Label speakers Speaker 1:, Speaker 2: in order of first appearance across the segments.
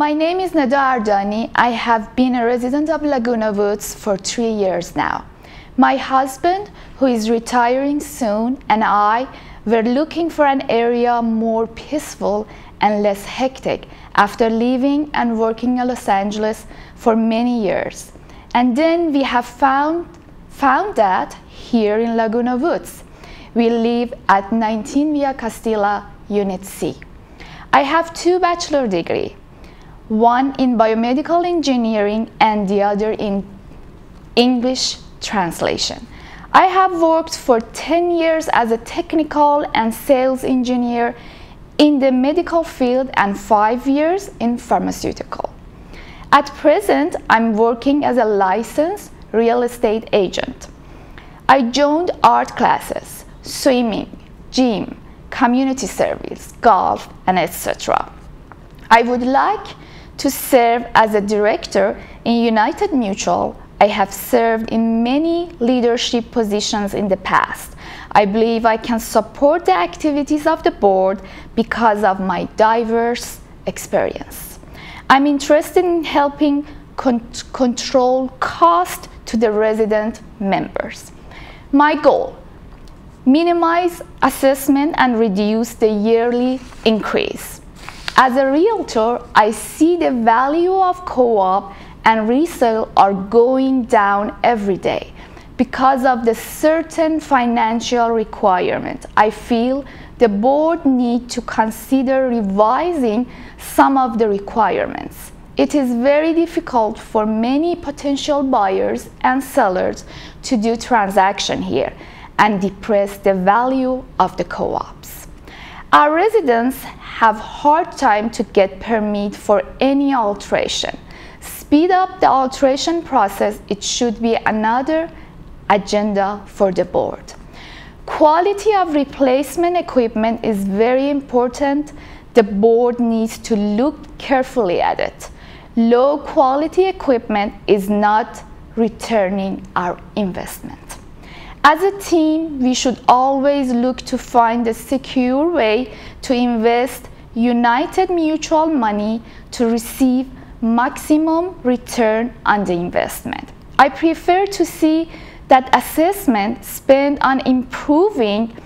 Speaker 1: My name is Nada Ardani. I have been a resident of Laguna Woods for three years now. My husband, who is retiring soon, and I were looking for an area more peaceful and less hectic after living and working in Los Angeles for many years. And then we have found, found that here in Laguna Woods. We live at 19 Via Castilla, Unit C. I have two bachelor degree, one in biomedical engineering and the other in English translation. I have worked for 10 years as a technical and sales engineer in the medical field and 5 years in pharmaceutical. At present, I'm working as a licensed real estate agent. I joined art classes, swimming, gym, community service, golf, and etc. I would like to serve as a director in United Mutual. I have served in many leadership positions in the past. I believe I can support the activities of the board because of my diverse experience. I'm interested in helping con control cost to the resident members. My goal minimize assessment and reduce the yearly increase. As a realtor, I see the value of co-op and resale are going down every day because of the certain financial requirement. I feel the board need to consider revising some of the requirements. It is very difficult for many potential buyers and sellers to do transaction here and depress the value of the co-ops. Our residents have hard time to get permit for any alteration. Speed up the alteration process, it should be another agenda for the board. Quality of replacement equipment is very important. The board needs to look carefully at it. Low quality equipment is not returning our investment. As a team, we should always look to find a secure way to invest United Mutual money to receive maximum return on the investment. I prefer to see that assessment spent on improving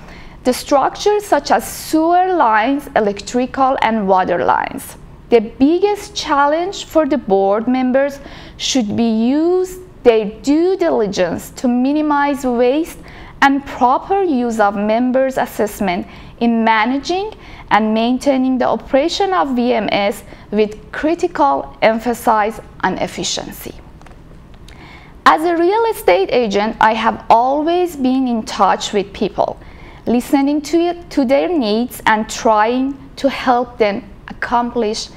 Speaker 1: the structures such as sewer lines, electrical and water lines. The biggest challenge for the board members should be used their due diligence to minimize waste and proper use of members' assessment in managing and maintaining the operation of VMS with critical emphasis on efficiency. As a real estate agent, I have always been in touch with people, listening to, to their needs and trying to help them accomplish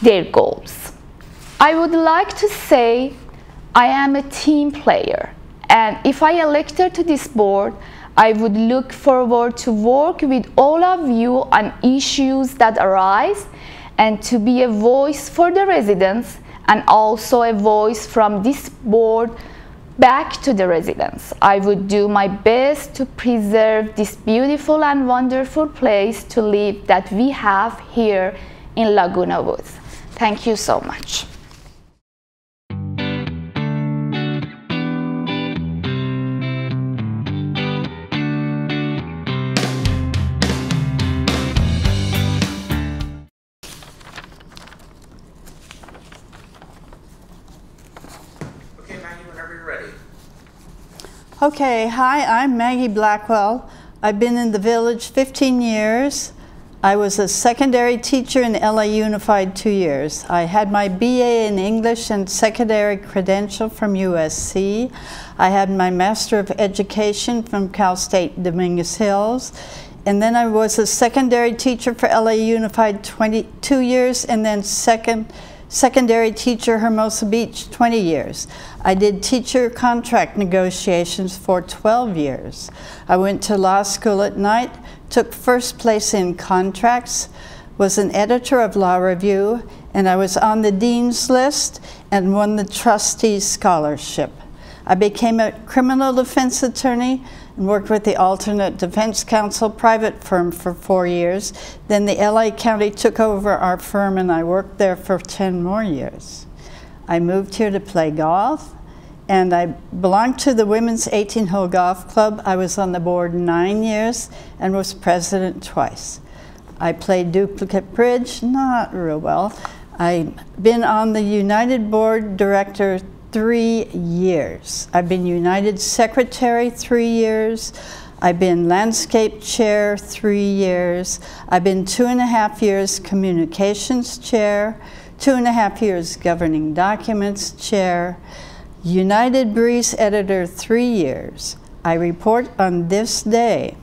Speaker 1: their goals. I would like to say I am a team player and if I elected to this board, I would look forward to work with all of you on issues that arise and to be a voice for the residents and also a voice from this board back to the residents. I would do my best to preserve this beautiful and wonderful place to live that we have here in Laguna Woods. Thank you so much.
Speaker 2: Okay, hi, I'm Maggie Blackwell. I've been in the village 15 years. I was a secondary teacher in LA Unified two years. I had my BA in English and secondary credential from USC. I had my Master of Education from Cal State Dominguez Hills. And then I was a secondary teacher for LA Unified 22 years and then second secondary teacher Hermosa Beach 20 years. I did teacher contract negotiations for 12 years. I went to law school at night, took first place in contracts, was an editor of Law Review, and I was on the dean's list and won the trustees scholarship. I became a criminal defense attorney and worked with the alternate defense counsel private firm for four years. Then the LA County took over our firm and I worked there for 10 more years. I moved here to play golf and I belonged to the Women's 18 Hole Golf Club. I was on the board nine years and was president twice. I played duplicate bridge, not real well. I've been on the United Board Director three years. I've been United Secretary three years. I've been Landscape Chair three years. I've been two and a half years Communications Chair, two and a half years Governing Documents Chair, United Breeze Editor three years. I report on this day.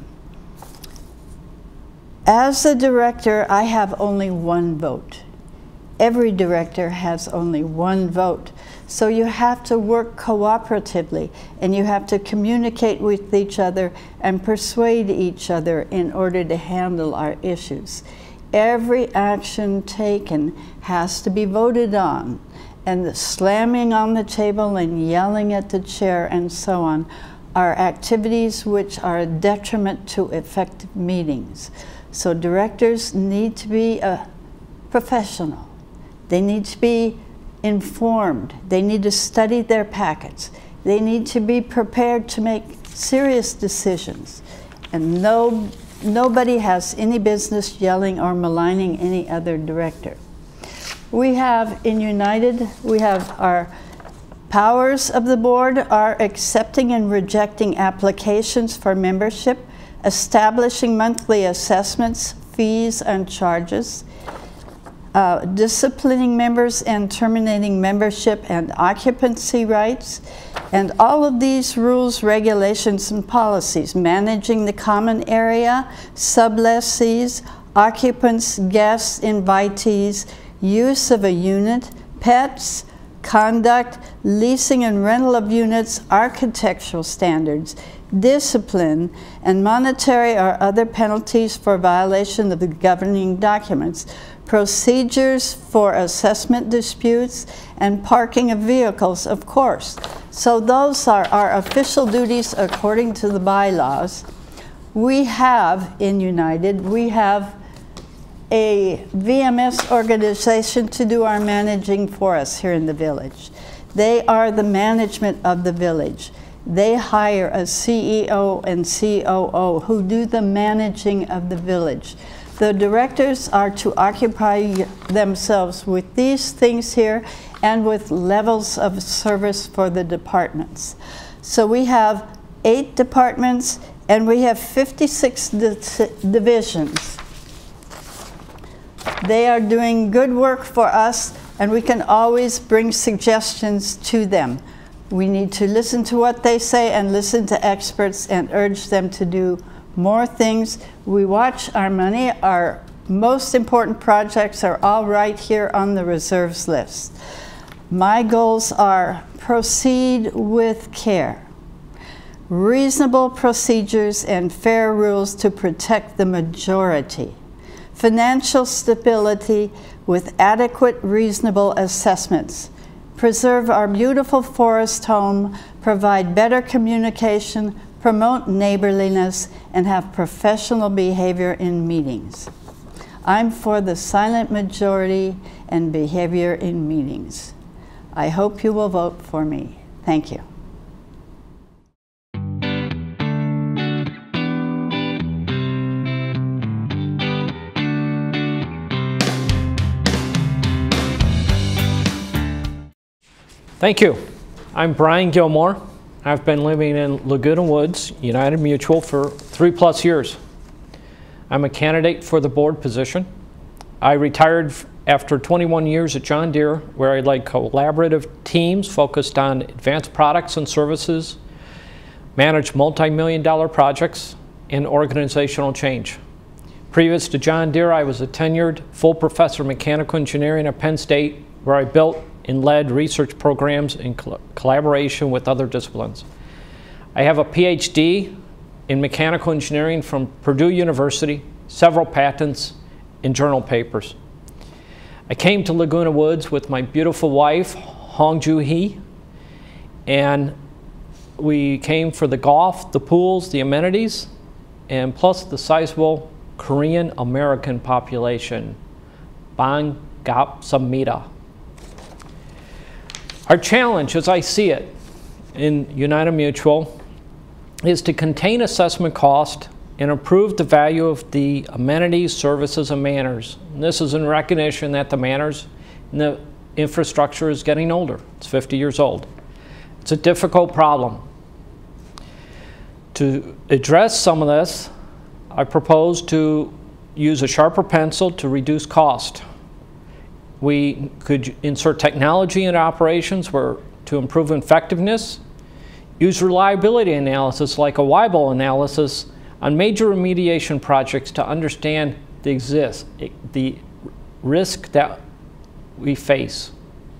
Speaker 2: As a director, I have only one vote. Every director has only one vote. So you have to work cooperatively and you have to communicate with each other and persuade each other in order to handle our issues. Every action taken has to be voted on and the slamming on the table and yelling at the chair and so on are activities which are a detriment to effective meetings. So directors need to be a professional. They need to be informed. They need to study their packets. They need to be prepared to make serious decisions. And no, nobody has any business yelling or maligning any other director. We have in United, we have our powers of the board are accepting and rejecting applications for membership, establishing monthly assessments, fees, and charges, uh, disciplining members and terminating membership and occupancy rights, and all of these rules, regulations, and policies, managing the common area, sublessees, occupants, guests, invitees, use of a unit, pets, conduct, leasing and rental of units, architectural standards, discipline, and monetary or other penalties for violation of the governing documents procedures for assessment disputes, and parking of vehicles, of course. So those are our official duties according to the bylaws. We have in United, we have a VMS organization to do our managing for us here in the village. They are the management of the village. They hire a CEO and COO who do the managing of the village. The directors are to occupy themselves with these things here and with levels of service for the departments. So we have eight departments and we have 56 di divisions. They are doing good work for us and we can always bring suggestions to them. We need to listen to what they say and listen to experts and urge them to do more things. We watch our money. Our most important projects are all right here on the reserves list. My goals are proceed with care, reasonable procedures and fair rules to protect the majority, financial stability with adequate reasonable assessments, preserve our beautiful forest home, provide better communication, promote neighborliness, and have professional behavior in meetings. I'm for the silent majority and behavior in meetings. I hope you will vote for me. Thank you.
Speaker 3: Thank you. I'm Brian Gilmore. I've been living in Laguna Woods, United Mutual, for three plus years. I'm a candidate for the board position. I retired after 21 years at John Deere, where I led collaborative teams focused on advanced products and services, managed multi-million dollar projects, and organizational change. Previous to John Deere, I was a tenured full professor of mechanical engineering at Penn State, where I built and led research programs in collaboration with other disciplines. I have a PhD in mechanical engineering from Purdue University, several patents, and journal papers. I came to Laguna Woods with my beautiful wife, Hong Ju Hee, and we came for the golf, the pools, the amenities, and plus the sizable Korean American population, Bangap Samita. Our challenge, as I see it in United Mutual, is to contain assessment cost and improve the value of the amenities, services, and manors. And this is in recognition that the manors and the infrastructure is getting older. It's 50 years old. It's a difficult problem. To address some of this, I propose to use a sharper pencil to reduce cost. We could insert technology into operations where, to improve effectiveness, use reliability analysis like a Weibull analysis on major remediation projects to understand the exist, the risk that we face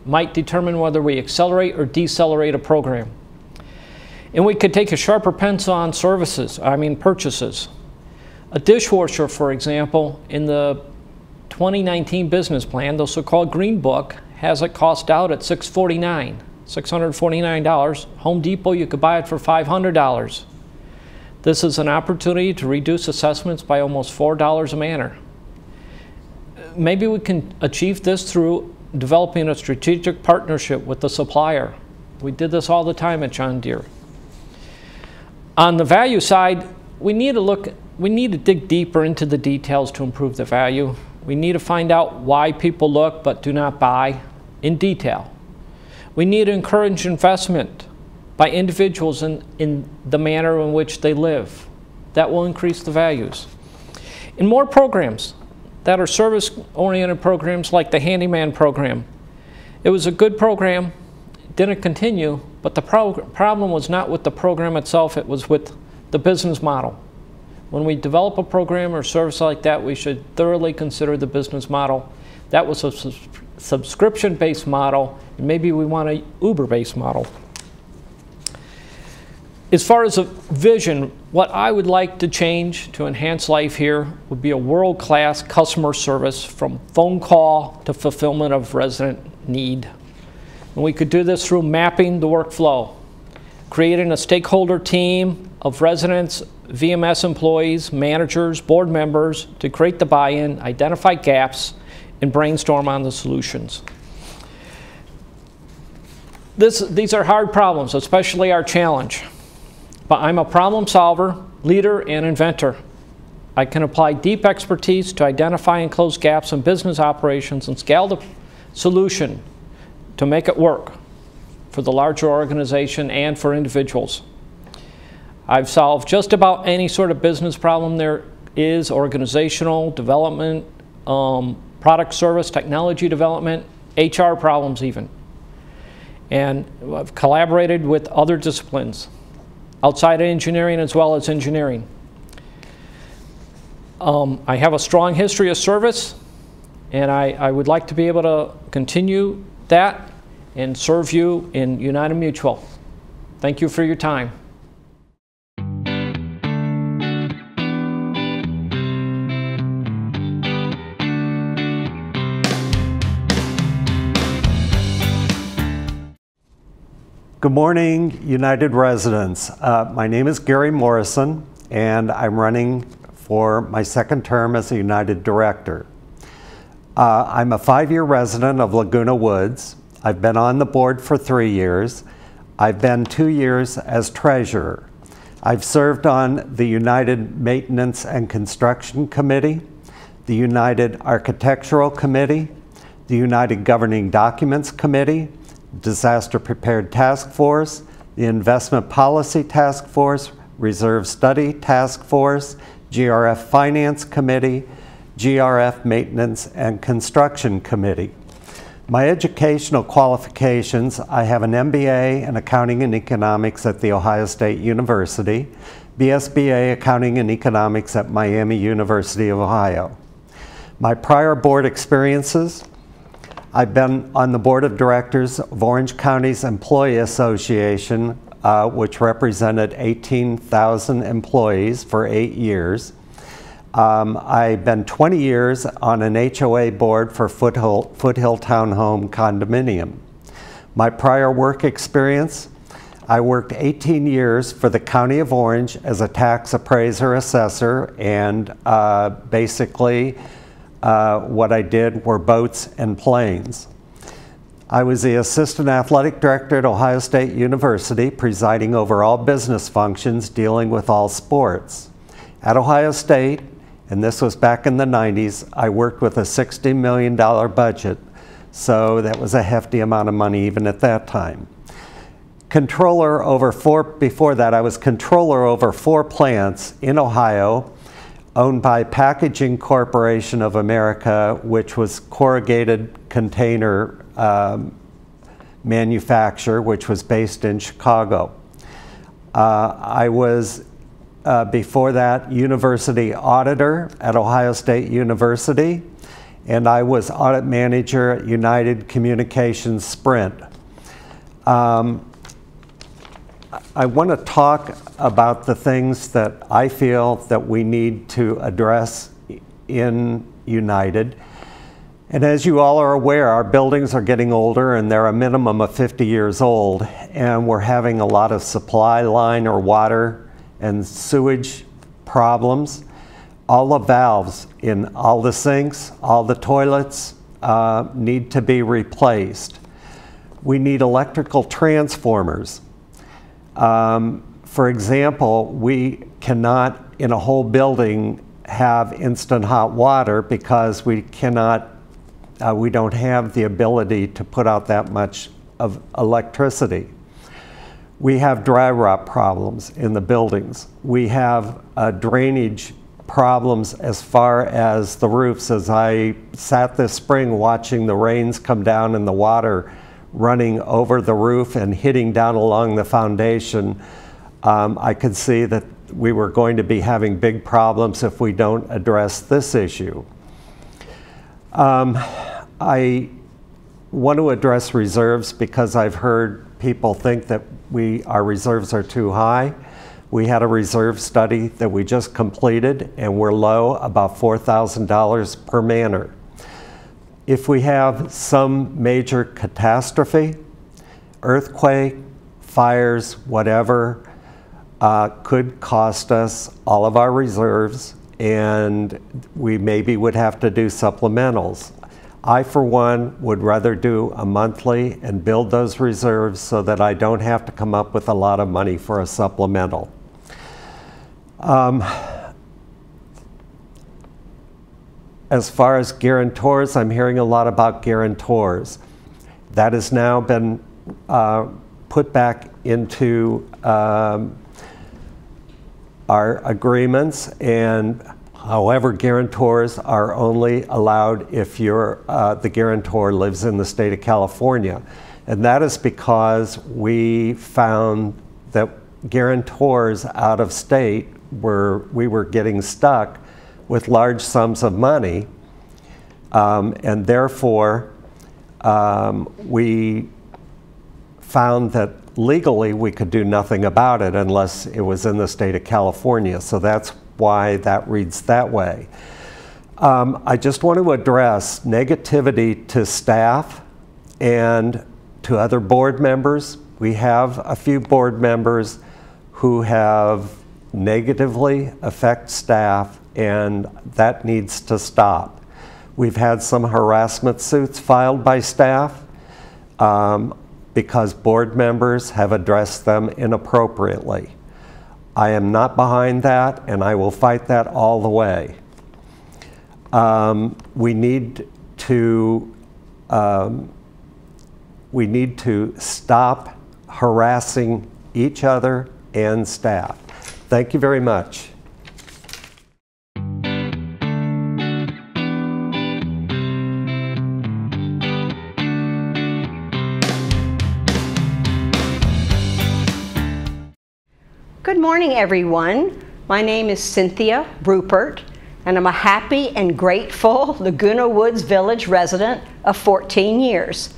Speaker 3: might determine whether we accelerate or decelerate a program. And we could take a sharper pencil on services, I mean purchases. A dishwasher, for example, in the 2019 business plan, the so-called Green Book, has it cost out at 649, $649. Home Depot, you could buy it for $500. This is an opportunity to reduce assessments by almost $4 a manor. Maybe we can achieve this through developing a strategic partnership with the supplier. We did this all the time at John Deere. On the value side, we need to look, we need to dig deeper into the details to improve the value. We need to find out why people look but do not buy in detail. We need to encourage investment by individuals in, in the manner in which they live. That will increase the values. In more programs that are service oriented programs like the Handyman program, it was a good program, didn't continue, but the problem was not with the program itself, it was with the business model. When we develop a program or service like that, we should thoroughly consider the business model. That was a subscription based model, and maybe we want a Uber based model. As far as a vision, what I would like to change to enhance life here would be a world-class customer service from phone call to fulfillment of resident need. And we could do this through mapping the workflow, creating a stakeholder team of residents, VMS employees, managers, board members to create the buy-in, identify gaps, and brainstorm on the solutions. This, these are hard problems, especially our challenge. But I'm a problem solver, leader, and inventor. I can apply deep expertise to identify and close gaps in business operations and scale the solution to make it work for the larger organization and for individuals. I've solved just about any sort of business problem there is, organizational, development, um, product service, technology development, HR problems even. And I've collaborated with other disciplines outside of engineering as well as engineering. Um, I have a strong history of service, and I, I would like to be able to continue that and serve you in United Mutual. Thank you for your time.
Speaker 4: Good morning, United residents. Uh, my name is Gary Morrison, and I'm running for my second term as a United Director. Uh, I'm a five-year resident of Laguna Woods. I've been on the board for three years. I've been two years as treasurer. I've served on the United Maintenance and Construction Committee, the United Architectural Committee, the United Governing Documents Committee, Disaster Prepared Task Force, the Investment Policy Task Force, Reserve Study Task Force, GRF Finance Committee, GRF Maintenance and Construction Committee. My educational qualifications, I have an MBA in Accounting and Economics at The Ohio State University, BSBA Accounting and Economics at Miami University of Ohio. My prior board experiences, I've been on the board of directors of Orange County's Employee Association, uh, which represented 18,000 employees for eight years. Um, I've been 20 years on an HOA board for Foothill, Foothill Townhome Condominium. My prior work experience, I worked 18 years for the County of Orange as a tax appraiser assessor, and uh, basically, uh, what I did were boats and planes. I was the assistant athletic director at Ohio State University, presiding over all business functions dealing with all sports. At Ohio State, and this was back in the 90s, I worked with a $60 million budget, so that was a hefty amount of money even at that time controller over four, before that, I was controller over four plants in Ohio owned by Packaging Corporation of America, which was corrugated container um, manufacturer, which was based in Chicago. Uh, I was, uh, before that, university auditor at Ohio State University, and I was audit manager at United Communications Sprint. Um, I want to talk about the things that I feel that we need to address in United. And as you all are aware, our buildings are getting older and they're a minimum of 50 years old. And we're having a lot of supply line or water and sewage problems. All the valves in all the sinks, all the toilets uh, need to be replaced. We need electrical transformers. Um, for example, we cannot in a whole building have instant hot water because we cannot, uh, we don't have the ability to put out that much of electricity. We have dry rot problems in the buildings. We have uh, drainage problems as far as the roofs. As I sat this spring watching the rains come down and the water running over the roof and hitting down along the foundation, um, I could see that we were going to be having big problems if we don't address this issue. Um, I want to address reserves because I've heard people think that we, our reserves are too high. We had a reserve study that we just completed and we're low, about $4,000 per manor if we have some major catastrophe, earthquake, fires, whatever, uh, could cost us all of our reserves and we maybe would have to do supplementals. I, for one, would rather do a monthly and build those reserves so that I don't have to come up with a lot of money for a supplemental. Um, as far as guarantors, I'm hearing a lot about guarantors. That has now been uh, put back into um, our agreements, and however, guarantors are only allowed if you're, uh, the guarantor lives in the state of California. And that is because we found that guarantors out of state were, we were getting stuck with large sums of money, um, and therefore um, we found that legally we could do nothing about it unless it was in the state of California. So that's why that reads that way. Um, I just want to address negativity to staff and to other board members. We have a few board members who have negatively affect staff and that needs to stop. We've had some harassment suits filed by staff um, because board members have addressed them inappropriately. I am not behind that, and I will fight that all the way. Um, we need to um, we need to stop harassing each other and staff. Thank you very much.
Speaker 5: Morning, everyone. My name is Cynthia Rupert, and I'm a happy and grateful Laguna Woods Village resident of 14 years.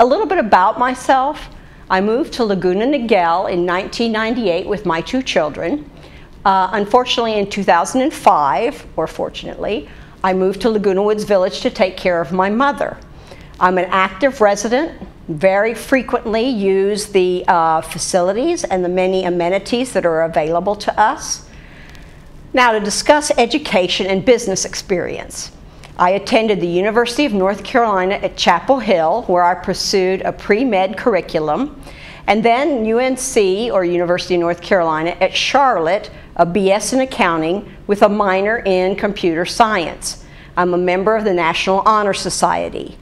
Speaker 5: A little bit about myself. I moved to Laguna Niguel in 1998 with my two children. Uh, unfortunately, in 2005, or fortunately, I moved to Laguna Woods Village to take care of my mother. I'm an active resident very frequently use the uh, facilities and the many amenities that are available to us. Now, to discuss education and business experience. I attended the University of North Carolina at Chapel Hill, where I pursued a pre med curriculum, and then UNC, or University of North Carolina, at Charlotte, a BS in accounting with a minor in computer science. I'm a member of the National Honor Society.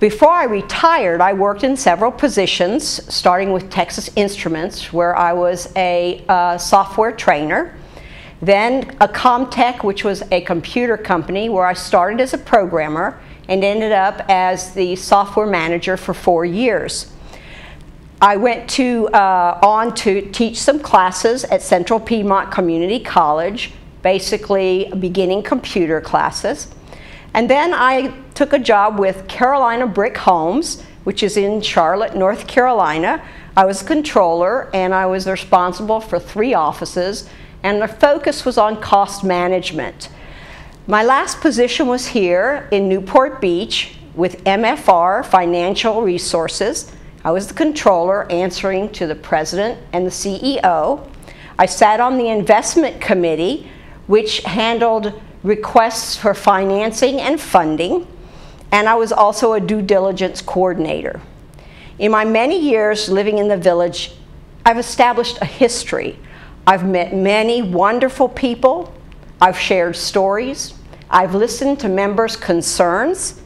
Speaker 5: Before I retired, I worked in several positions, starting with Texas Instruments, where I was a uh, software trainer. Then a Comtech, which was a computer company where I started as a programmer and ended up as the software manager for four years. I went to, uh, on to teach some classes at Central Piedmont Community College, basically beginning computer classes. And then I took a job with Carolina Brick Homes, which is in Charlotte, North Carolina. I was a controller and I was responsible for three offices and the focus was on cost management. My last position was here in Newport Beach with MFR Financial Resources. I was the controller answering to the president and the CEO. I sat on the investment committee, which handled requests for financing and funding, and I was also a due diligence coordinator. In my many years living in the village, I've established a history I've met many wonderful people. I've shared stories. I've listened to members' concerns.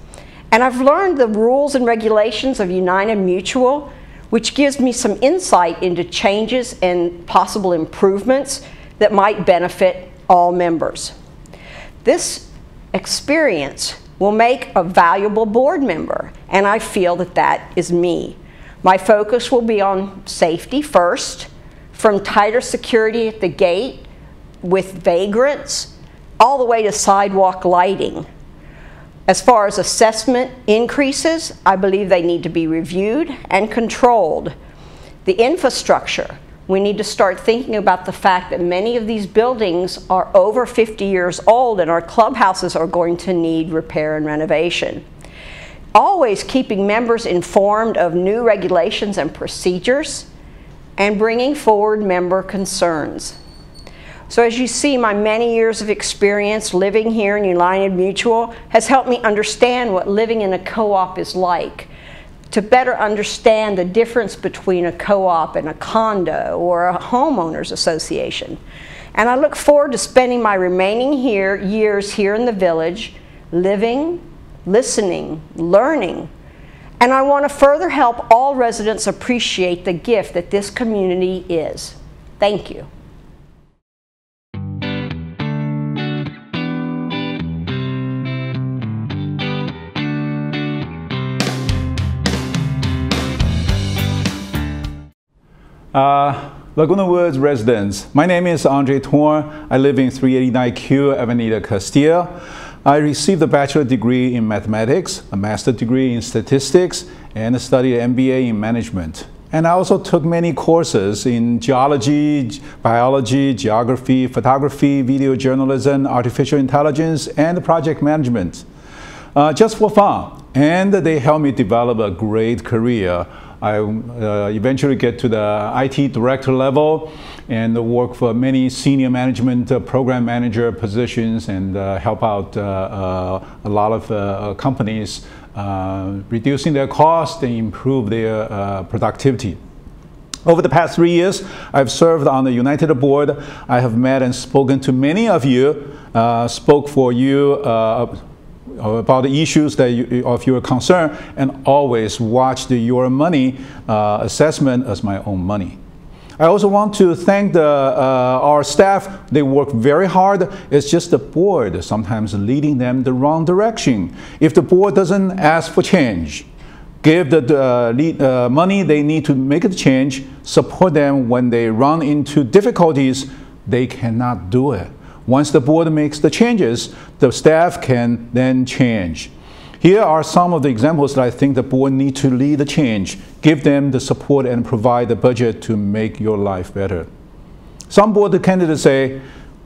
Speaker 5: And I've learned the rules and regulations of United Mutual, which gives me some insight into changes and possible improvements that might benefit all members. This experience will make a valuable board member, and I feel that that is me. My focus will be on safety first, from tighter security at the gate with vagrants all the way to sidewalk lighting. As far as assessment increases, I believe they need to be reviewed and controlled. The infrastructure, we need to start thinking about the fact that many of these buildings are over 50 years old and our clubhouses are going to need repair and renovation. Always keeping members informed of new regulations and procedures and bringing forward member concerns. So as you see, my many years of experience living here in United Mutual has helped me understand what living in a co-op is like, to better understand the difference between a co-op and a condo or a homeowners association. And I look forward to spending my remaining here, years here in the village, living, listening, learning, and I want to further help all residents appreciate the gift that this community is. Thank you.
Speaker 6: Uh, Laguna Woods residents, my name is Andre Torng. I live in 389Q Avenida Castilla. I received a bachelor degree in mathematics, a master degree in statistics, and studied an MBA in management. And I also took many courses in geology, biology, geography, photography, video journalism, artificial intelligence, and project management. Uh, just for fun. And they helped me develop a great career I uh, eventually get to the IT director level and work for many senior management uh, program manager positions and uh, help out uh, uh, a lot of uh, companies reducing their cost and improve their productivity. Over the past three years, I've served on the United Board. I have met and spoken to many of you, spoke for you about the issues that you, of your concern and always watch the your money uh, assessment as my own money. I also want to thank the, uh, our staff. They work very hard. It's just the board sometimes leading them the wrong direction. If the board doesn't ask for change, give the uh, lead, uh, money they need to make a change, support them when they run into difficulties, they cannot do it. Once the board makes the changes, the staff can then change. Here are some of the examples that I think the board need to lead the change, give them the support and provide the budget to make your life better. Some board candidates say,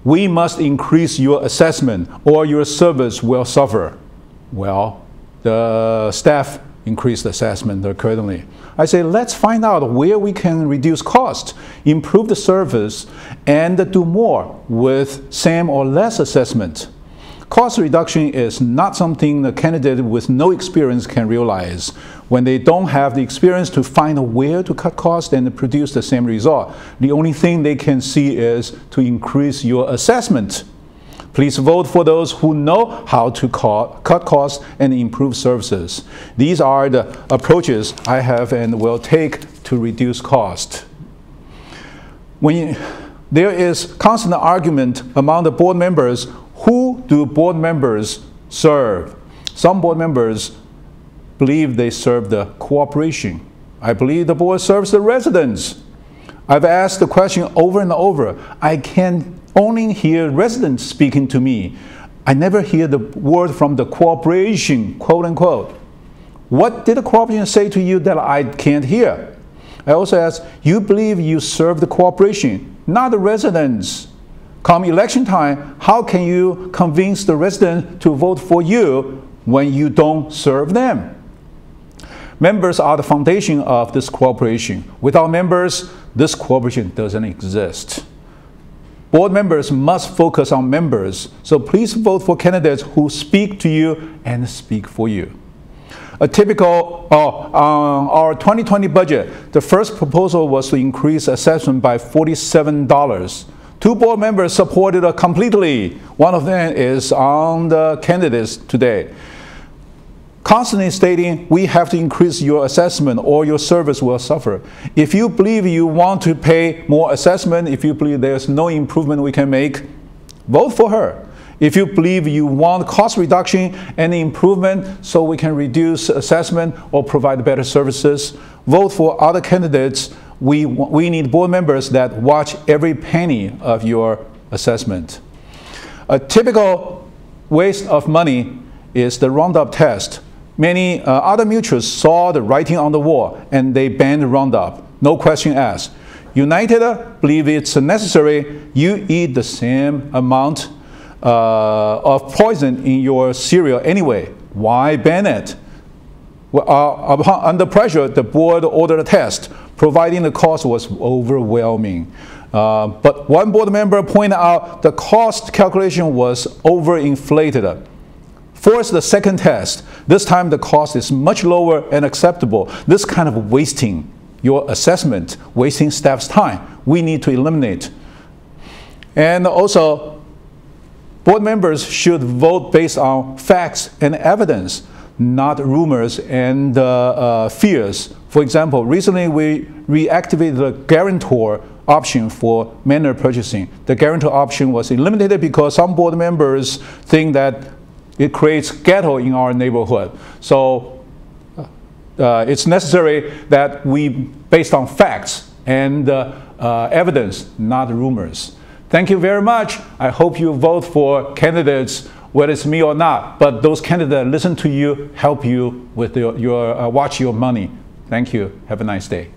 Speaker 6: we must increase your assessment or your service will suffer. Well, the staff increase the assessment accordingly. I say, let's find out where we can reduce cost, improve the service, and do more with same or less assessment. Cost reduction is not something a candidate with no experience can realize when they don't have the experience to find where to cut costs and produce the same result. The only thing they can see is to increase your assessment. Please vote for those who know how to cut costs and improve services. These are the approaches I have and will take to reduce cost. When you, there is constant argument among the board members who do board members serve? Some board members believe they serve the corporation. I believe the board serves the residents. I've asked the question over and over. I can only hear residents speaking to me. I never hear the word from the corporation, quote unquote. What did the corporation say to you that I can't hear? I also ask, you believe you serve the corporation, not the residents. Come election time, how can you convince the resident to vote for you when you don't serve them? Members are the foundation of this cooperation. Without members, this cooperation doesn't exist. Board members must focus on members, so please vote for candidates who speak to you and speak for you. A typical, oh, uh, our 2020 budget, the first proposal was to increase assessment by $47 Two board members supported it completely. One of them is on the candidates today. Constantly stating, we have to increase your assessment or your service will suffer. If you believe you want to pay more assessment, if you believe there's no improvement we can make, vote for her. If you believe you want cost reduction and improvement so we can reduce assessment or provide better services, vote for other candidates we, we need board members that watch every penny of your assessment. A typical waste of money is the Roundup test. Many uh, other mutuals saw the writing on the wall and they banned Roundup. No question asked. United believe it's necessary you eat the same amount uh, of poison in your cereal anyway. Why ban it? Well, uh, under pressure, the board ordered a test providing the cost was overwhelming. Uh, but one board member pointed out the cost calculation was overinflated. Force the second test. This time the cost is much lower and acceptable. This kind of wasting your assessment, wasting staff's time, we need to eliminate. And also, board members should vote based on facts and evidence not rumors and uh, uh, fears. For example, recently we reactivated the guarantor option for manor purchasing. The guarantor option was eliminated because some board members think that it creates ghetto in our neighborhood. So uh, it's necessary that we, based on facts and uh, uh, evidence, not rumors. Thank you very much. I hope you vote for candidates whether it's me or not. But those candidates listen to you, help you with your, your uh, watch your money. Thank you. Have a nice day.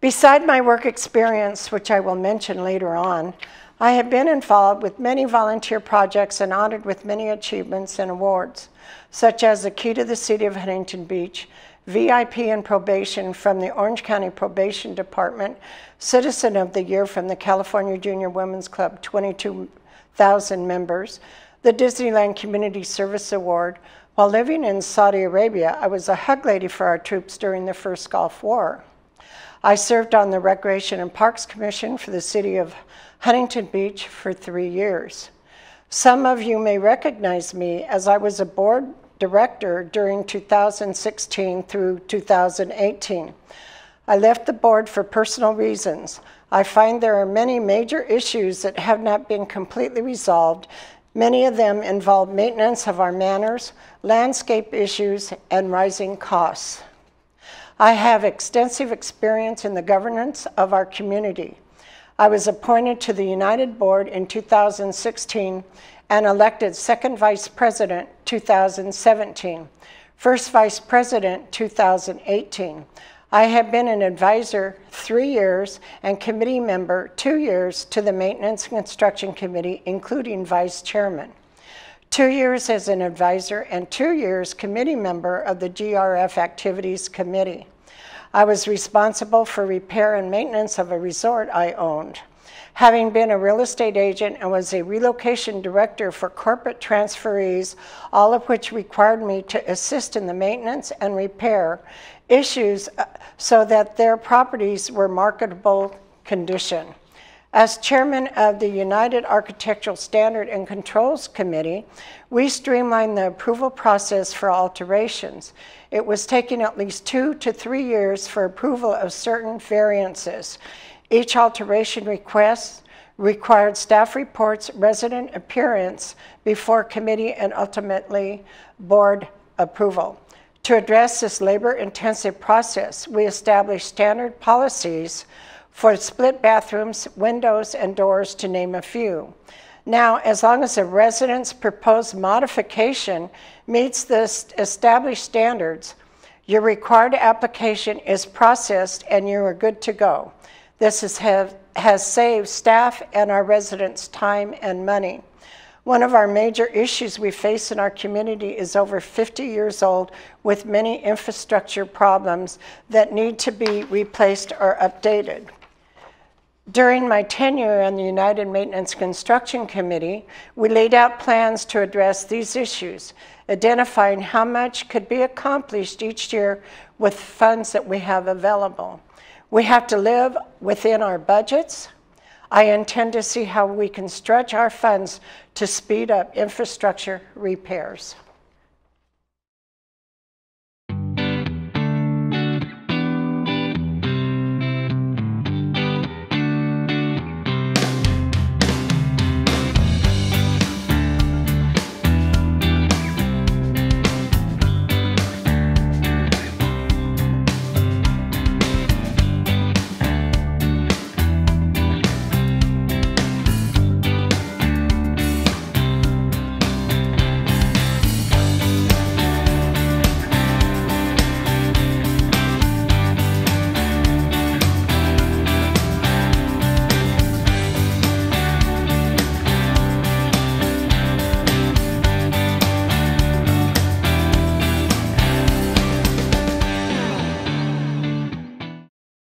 Speaker 7: Beside my work experience, which I will mention later on, I have been involved with many volunteer projects and honored with many achievements and awards such as the Key to the City of Huntington Beach, VIP and probation from the Orange County Probation Department, Citizen of the Year from the California Junior Women's Club, 22,000 members, the Disneyland Community Service Award. While living in Saudi Arabia, I was a hug lady for our troops during the first Gulf War. I served on the Recreation and Parks Commission for the city of Huntington Beach for three years. Some of you may recognize me as I was a board director during 2016 through 2018. I left the board for personal reasons. I find there are many major issues that have not been completely resolved. Many of them involve maintenance of our manors, landscape issues, and rising costs. I have extensive experience in the governance of our community. I was appointed to the United Board in 2016 and elected second vice president 2017, first vice president 2018. I have been an advisor three years and committee member two years to the Maintenance and Construction Committee, including vice chairman. Two years as an advisor and two years committee member of the GRF Activities Committee. I was responsible for repair and maintenance of a resort I owned. Having been a real estate agent and was a relocation director for corporate transferees, all of which required me to assist in the maintenance and repair issues uh, so that their properties were marketable condition. As chairman of the United Architectural Standard and Controls Committee, we streamlined the approval process for alterations. It was taking at least two to three years for approval of certain variances. Each alteration request required staff reports, resident appearance before committee, and ultimately board approval. To address this labor-intensive process, we established standard policies for split bathrooms, windows, and doors, to name a few. Now, as long as a resident's proposed modification meets the established standards, your required application is processed and you are good to go. This has, have, has saved staff and our residents time and money. One of our major issues we face in our community is over 50 years old with many infrastructure problems that need to be replaced or updated. During my tenure on the United Maintenance Construction Committee, we laid out plans to address these issues, identifying how much could be accomplished each year with funds that we have available. We have to live within our budgets. I intend to see how we can stretch our funds to speed up infrastructure repairs.